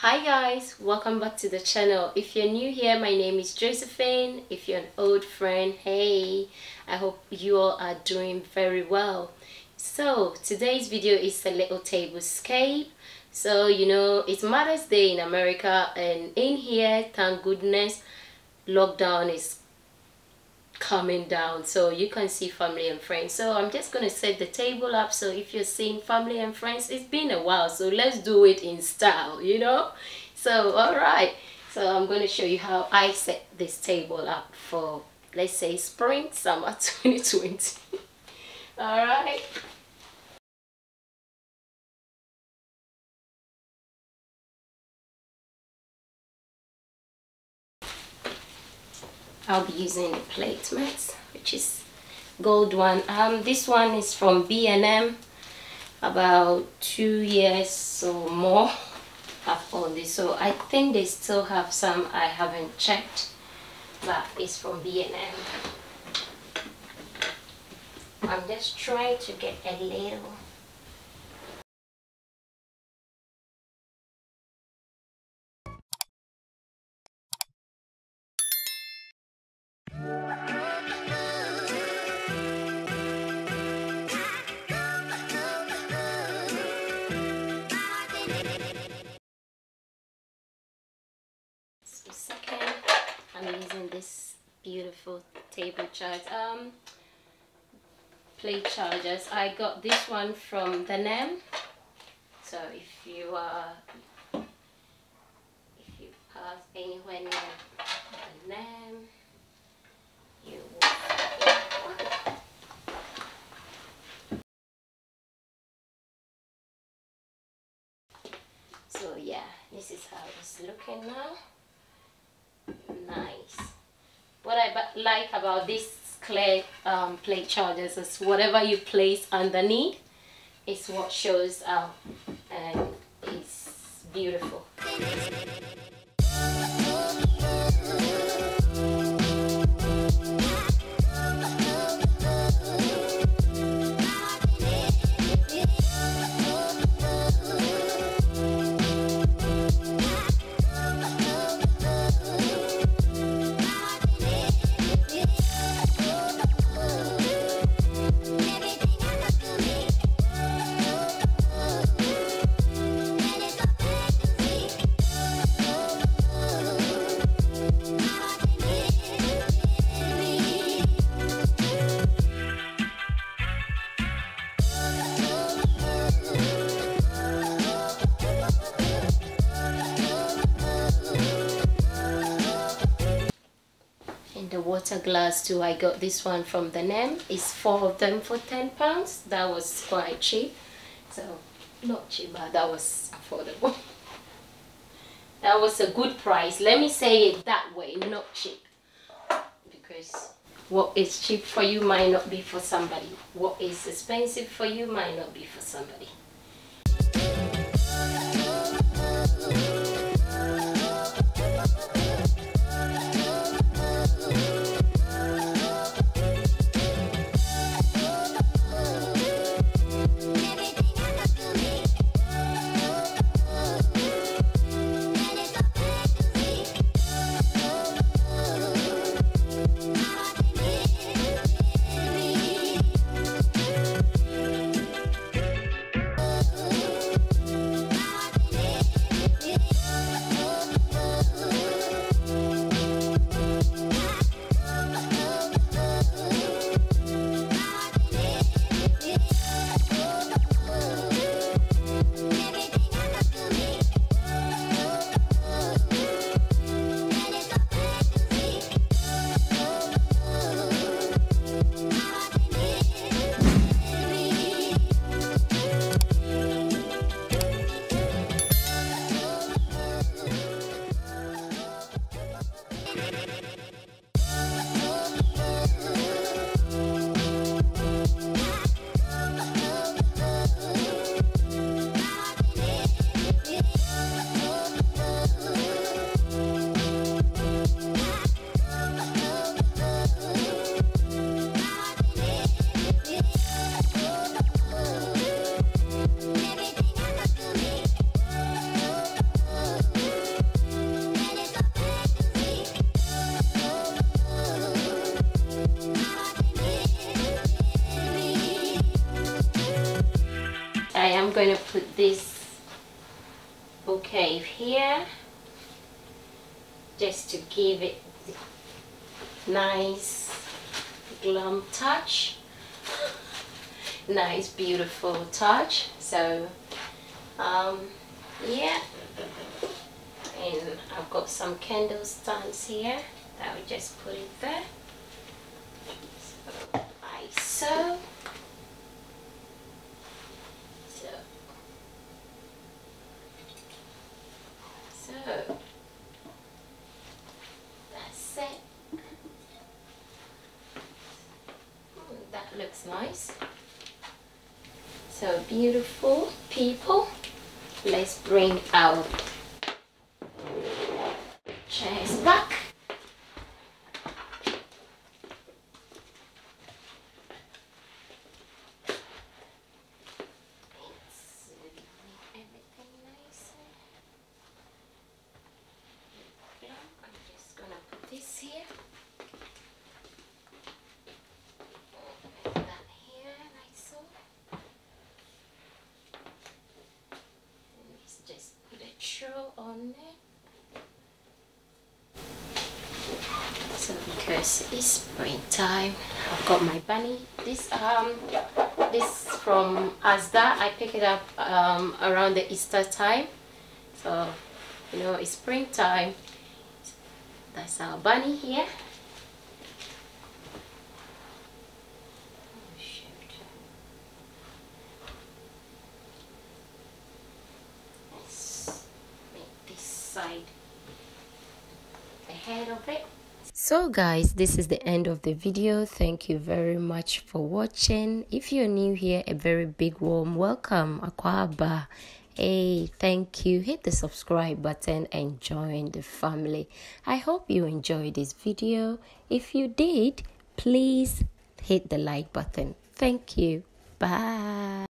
Hi guys, welcome back to the channel. If you're new here, my name is Josephine. If you're an old friend, hey, I hope you all are doing very well. So today's video is a little tablescape. So you know, it's Mother's Day in America and in here, thank goodness, lockdown is coming down so you can see family and friends. So i'm just going to set the table up so if you're seeing family and friends it's been a while so let's do it in style you know? So all right. So i'm going to show you how i set this table up for let's say spring summer 2020 all right I'll be using the placemats which is gold one. Um this one is from B&M about two years or more I've this. So I think they still have some I haven't checked but it's from B&M I'm just trying to get a little beautiful table charge. Um plate chargers. I got this one from Dunelm so if you are if you pass anywhere near Dunelm you will so yeah this is how it's looking now. Nice what I like about this clay um, plate chargers is whatever you place underneath is what shows up and it's beautiful the water glass too i got this one from Dunelm it's four of them for 10 pounds. That was quite cheap. So not cheap but that was affordable. That was a good price. Let me say it that way not cheap. Because what is cheap for you might not be for somebody. What is expensive for you might not be for somebody going to put this bouquet here just to give it nice glam touch. Nice beautiful touch so um, yeah. And I've got some candle stands here that I will just put it there so like so so so that's it hmm, that looks nice. So beautiful people. Let's bring our chairs back this here on it. So because it's springtime, I've got my bunny. This um this from Asda. I pick it up um around the Easter time. So you know it's springtime. That's our bunny here. Let's make this side ahead of it so guys this is the end of the video. Thank you very much for watching. If you're new here a very big warm welcome. Akwaba hey thank you. Hit the subscribe button and join the family. I hope you enjoyed this video. If you did please hit the like button. Thank you. Bye